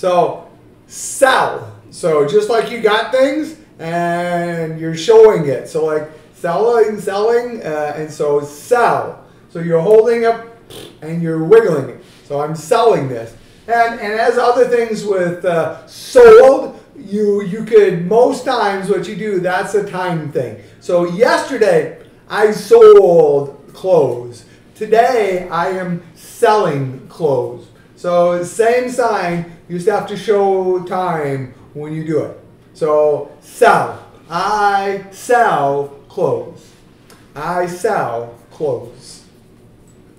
So sell. So just like you got things and you're showing it. So like selling, selling, uh, and so sell. So you're holding up and you're wiggling it. So I'm selling this. And, and as other things with uh, sold, you you could most times what you do that's a time thing. So yesterday I sold clothes. Today I am selling clothes. So same sign, you just have to show time when you do it. So sell. I sell clothes. I sell clothes.